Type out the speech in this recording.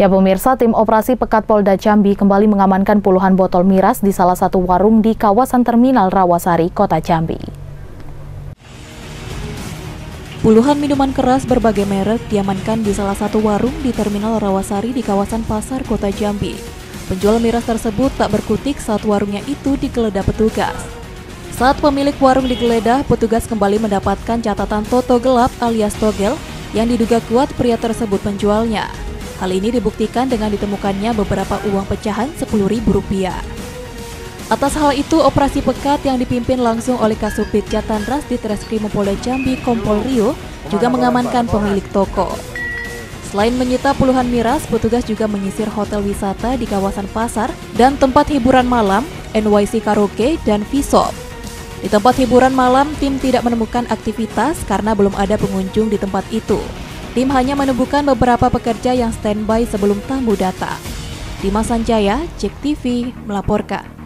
Ya pemirsa, tim operasi Pekat Polda Jambi kembali mengamankan puluhan botol miras di salah satu warung di kawasan Terminal Rawasari, Kota Jambi. Puluhan minuman keras berbagai merek diamankan di salah satu warung di Terminal Rawasari di kawasan Pasar Kota Jambi. Penjual miras tersebut tak berkutik saat warungnya itu digeledah petugas. Saat pemilik warung digeledah, petugas kembali mendapatkan catatan toto gelap alias togel yang diduga kuat pria tersebut penjualnya. Hal ini dibuktikan dengan ditemukannya beberapa uang pecahan Rp10.000. Atas hal itu, operasi pekat yang dipimpin langsung oleh Kasubdit Jatandras di Treskrim Polda Jambi Kompol Rio juga mengamankan pemilik toko. Selain menyita puluhan miras, petugas juga menyisir hotel wisata di kawasan pasar dan tempat hiburan malam, NYC Karaoke, dan Visop. Di tempat hiburan malam, tim tidak menemukan aktivitas karena belum ada pengunjung di tempat itu. Tim hanya menemukan beberapa pekerja yang standby sebelum tamu datang. Dimas Sanjaya, Cek TV, melaporkan.